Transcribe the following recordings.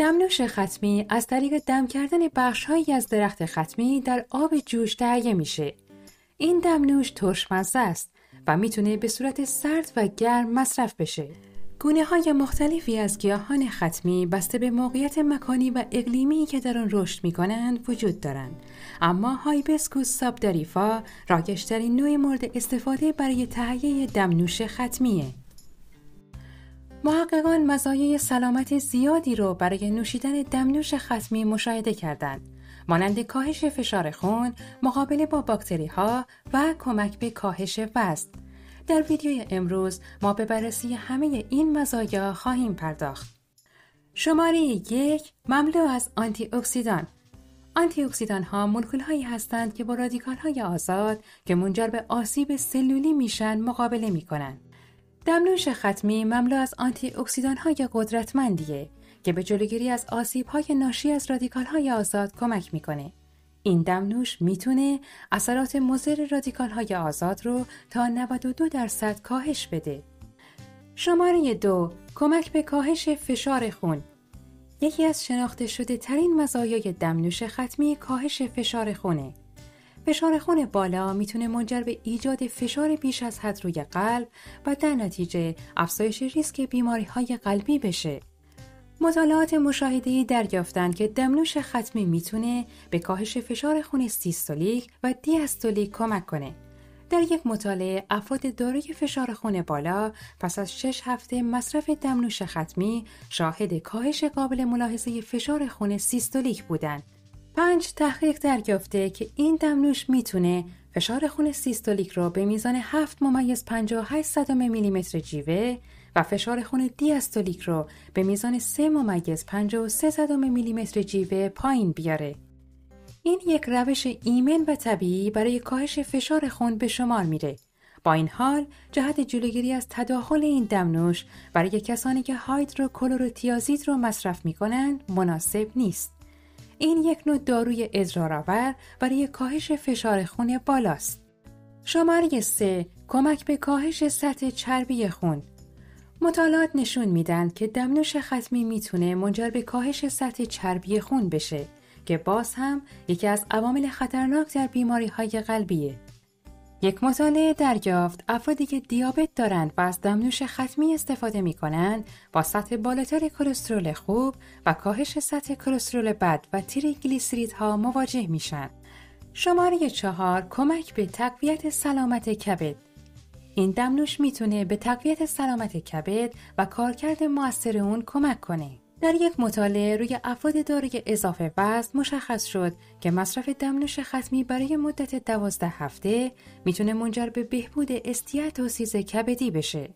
دمنوش ختمی از طریق دم کردن بخشهایی از درخت ختمی در آب جوش تهیه میشه. این دمنوش ترشمزه است و می‌تونه به صورت سرد و گرم مصرف بشه. گونه های مختلفی از گیاهان ختمی بسته به موقعیت مکانی و اقلیمی که در آن رشد می کنند وجود دارند اما هایبسکوس سابداریفا رایجترین نوع مورد استفاده برای تهیه دمنوش ختمیه محققان مزایای سلامت زیادی رو برای نوشیدن دمنوش ختمی مشاهده کردند مانند کاهش فشار خون، مقابله با باکتری ها و کمک به کاهش وزن. در ویدیوی امروز ما به بررسی همه این مزایا خواهیم پرداخت. شماره یک مملو از آنتی اکسیدان آنتی اکسیدان ها مولکول هایی هستند که با رادیکال های آزاد که منجر به آسیب سلولی میشن مقابله می‌کنند. دمنوش ختمی مملو از آنتی اکسیدان های قدرتمندیه که به جلوگیری از آسیب های ناشی از رادیکال های آزاد کمک می‌کنه. این دمنوش می‌تونه اثرات مضر رادیکال های آزاد رو تا 92 درصد کاهش بده. شماره دو کمک به کاهش فشار خون یکی از شناخته شده ترین مزایای دمنوش ختمی کاهش فشار خونه. فشار خون بالا می‌تونه منجر به ایجاد فشار بیش از حد روی قلب و در نتیجه افزایش ریسک بیماری های قلبی بشه. مطالعات مشاهده‌ای دریافتند که دمنوش ختمی می‌تونه به کاهش فشار خون سیستولیک و دیاستولیک کمک کنه. در یک مطالعه افراد دارای فشار خون بالا پس از 6 هفته مصرف دمنوش ختمی شاهد کاهش قابل ملاحظه فشار خون سیستولیک بودند. پنج تحقیق دریافته که این دمنوش می‌تونه فشار خون سیستولیک را به میزان 7 ممیز 58 صدم میلیمتر جیوه و فشار خون دیاستولیک رو به میزان 3 ممیز 53 صدم میلیمتر جیوه پایین بیاره. این یک روش ایمن و طبیعی برای کاهش فشار خون به شمار میره. با این حال جهت جلوگیری از تداخل این دمنوش برای کسانی که هایدروکلوروتیازید رو مصرف می‌کنند مناسب نیست. این یک نوع داروی ادرارآور برای کاهش فشار خون بالاست. شماره 3 کمک به کاهش سطح چربی خون مطالعات نشون میدن که دمنوش ختمی می‌تونه منجر به کاهش سطح چربی خون بشه که باز هم یکی از عوامل خطرناک در بیماری های قلبیه. یک مطالعه دریافت افرادی که دیابت دارند و از دمنوش ختمی استفاده می کنند با سطح بالاتر کلسترول خوب و کاهش سطح کلسترول بد و ها مواجه میشن. شماره چهار کمک به تقویت سلامت کبد این دمنوش می‌تونه به تقویت سلامت کبد و کارکرد موثر اون کمک کنه. در یک مطالعه روی افراد دارای اضافه وزن مشخص شد که مصرف دمنوش ختمی برای مدت دوازده هفته می‌تونه منجر به بهبود استیاتوسیز کبدی بشه.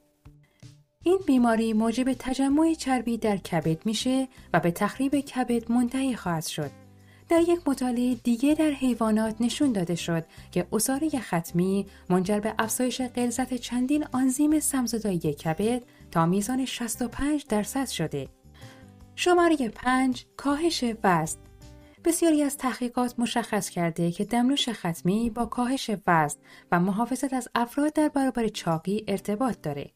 این بیماری موجب تجمع چربی در کبد میشه و به تخریب کبد منتهی خواهد شد. در یک مطالعه دیگه در حیوانات نشون داده شد که اصاره ختمی منجر به افزایش غلظت چندین آنزیم سمزدایی کبد تا میزان 65 درصد شده. شماره 5 کاهش وزن بسیاری از تحقیقات مشخص کرده که دمنوش ختمی با کاهش وزن و محافظت از افراد در برابر چاقی ارتباط داره.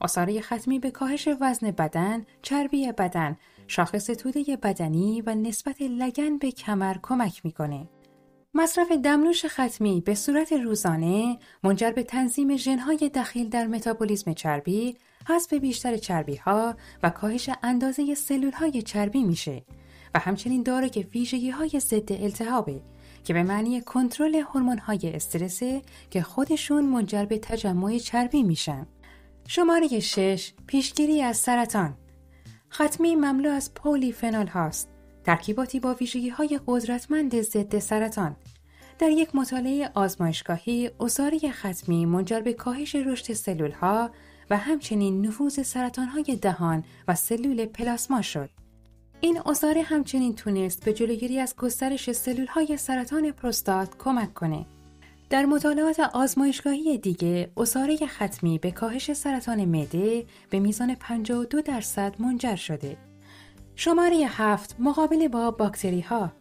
آثار ختمی به کاهش وزن بدن، چربی بدن، شاخص توده بدنی و نسبت لگن به کمر کمک می‌کنه. مصرف دمنوش ختمی به صورت روزانه منجر به تنظیم ژنهای دخیل در متابولیسم چربی، حذف بیشتر چربی ها و کاهش اندازه سلول های چربی میشه و همچنین داره که ویژگی های ضد التهابه که به معنی کنترل هورمون های استرسه که خودشون منجر به تجمع چربی میشن. شماره 6 پیشگیری از سرطان ختمی مملو از پولی فنال هاست ترکیباتی با ویژگی های قدرتمند ضد سرطان در یک مطالعه آزمایشگاهی اصاره ختمی منجر به کاهش رشد سلول ها و همچنین نفوذ سرطان های دهان و سلول پلاسما شد. این اصاره همچنین تونست به جلوگیری از گسترش سلول های سرطان پروستات کمک کنه. در مطالعات آزمایشگاهی دیگه اصاره ختمی به کاهش سرطان معده به میزان 52 درصد منجر شده. شماره هفت مقابله با باکتری ها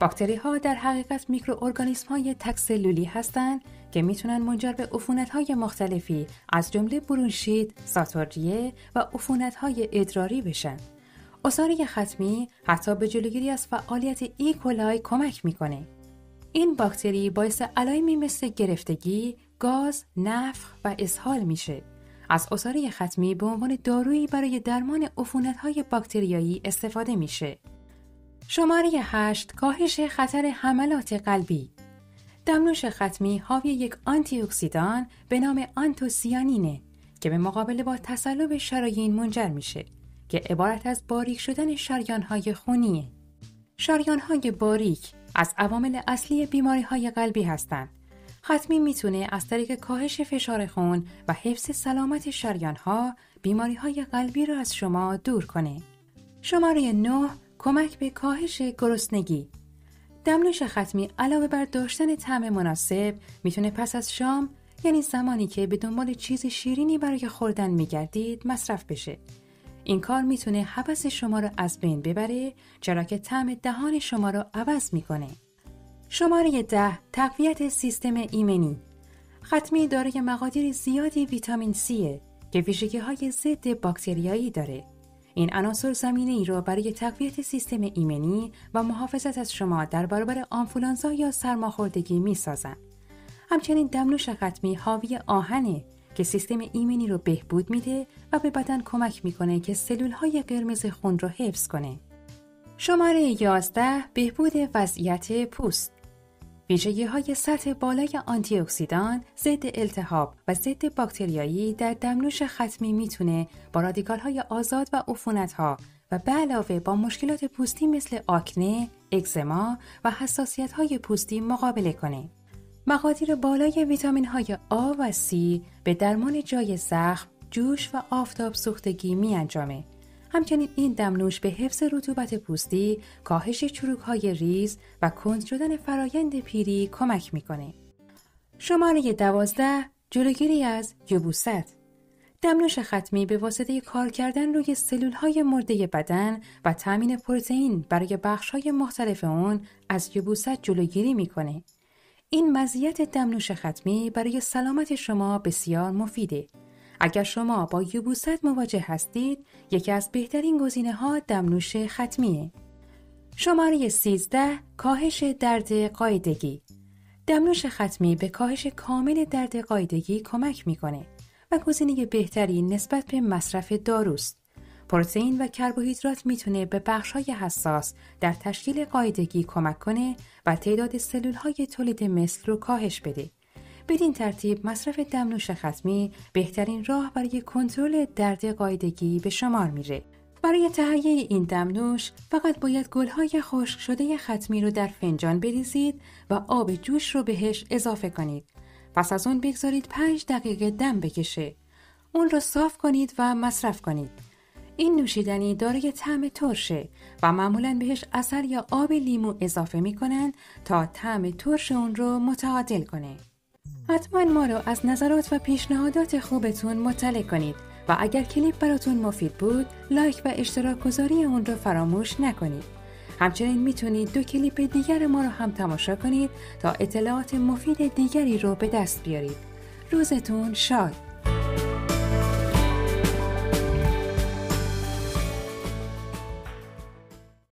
باکتری ها در حقیقت میکروارگانیسم های تکسلولی هستند که می‌تونن منجر به عفونت های مختلفی از جمله برونشید، ساتوریه و عفونت های ادراری بشن. اصاره ختمی حتی به جلوگیری از فعالیت ایکولای کمک می‌کنه. این باکتری باعث علائمی مثل گرفتگی، گاز، نفخ و اسهال میشه. از اصاره ختمی به عنوان دارویی برای درمان عفونت‌های باکتریایی استفاده میشه. شماره 8 کاهش خطر حملات قلبی دمنوش ختمی حاوی یک آنتی اکسیدان به نام آنتوسیانینه که به مقابله با تصلب شرايین منجر میشه که عبارت از باریک شدن شریانهای خونیه. شریانهای باریک از عوامل اصلی بیماری های قلبی هستند. ختمی می‌تونه از طریق کاهش فشار خون و حفظ سلامت شریانها بیماری های قلبی را از شما دور کنه. شماره 9 کمک به کاهش گرسنگی دمنوش ختمی علاوه بر داشتن طعم مناسب می‌تونه پس از شام یعنی زمانی که به دنبال چیز شیرینی برای خوردن میگردید مصرف بشه. این کار می‌تونه حبس شما را از بین ببره چرا که طعم دهان شما را عوض می‌کنه. شماره ده تقویت سیستم ایمنی. ختمی دارای مقادیر زیادی ویتامین C که ویژگی های ضد باکتریایی داره. این عناصر زمینه ای را برای تقویت سیستم ایمنی و محافظت از شما در برابر آنفولانزا یا سرماخوردگی می سازن. همچنین دمنوش ختمی حاوی آهنه که سیستم ایمنی رو بهبود میده و به بدن کمک می‌کنه که سلول های قرمز خون رو حفظ کنه. شماره 11 بهبود وضعیت پوست ویژگی های سطح بالای آنتی اکسیدان، ضد التهاب و ضد باکتریایی در دمنوش ختمی می‌تونه با رادیکال های آزاد و عفونت ها و به علاوه با مشکلات پوستی مثل آکنه، اگزما و حساسیت های پوستی مقابله کنه. مقادیر بالای ویتامین های آ و C به درمان جای زخم، جوش و آفتاب سوختگی می انجامه همچنین این دمنوش به حفظ رطوبت پوستی، کاهش چروک های ریز و کند شدن فرایند پیری کمک می‌کنه. شماره دوازده جلوگیری از یبوست دمنوش ختمی به واسطه کار کردن روی سلول های مرده بدن و تامین پروتئین برای بخش های مختلف اون از یبوست جلوگیری می‌کنه. این مزیت دمنوش ختمی برای سلامت شما بسیار مفیده اگر شما با یبوست مواجه هستید یکی از بهترین گزینه ها دمنوش ختمیه. شماره 13 کاهش درد قایدگی دمنوش ختمی به کاهش کامل درد قایدگی کمک می‌کنه و گزینه بهتری نسبت به مصرف داروست. پروتئین و کربوهیدرات می‌تونه به بخش های حساس در تشکیل قایدگی کمک کنه و تعداد سلول های تولید مثل رو کاهش بده. بدین ترتیب مصرف دمنوش ختمی بهترین راه برای کنترل درد قایدگی به شمار میره. برای تهیه این دمنوش فقط باید گلهای خشک شده ختمی رو در فنجان بریزید و آب جوش رو بهش اضافه کنید. پس از اون بگذارید 5 دقیقه دم بکشه. اون رو صاف کنید و مصرف کنید. این نوشیدنی دارای طعم ترشه و معمولا بهش اثر یا آب لیمو اضافه می‌کنن تا طعم ترش اون رو متعادل کنه. حتما ما رو از نظرات و پیشنهادات خوبتون مطلع کنید و اگر کلیپ براتون مفید بود لایک و اشتراک گذاری اون رو فراموش نکنید. همچنین می‌تونید دو کلیپ دیگر ما رو هم تماشا کنید تا اطلاعات مفید دیگری رو به دست بیارید. روزتون شاد!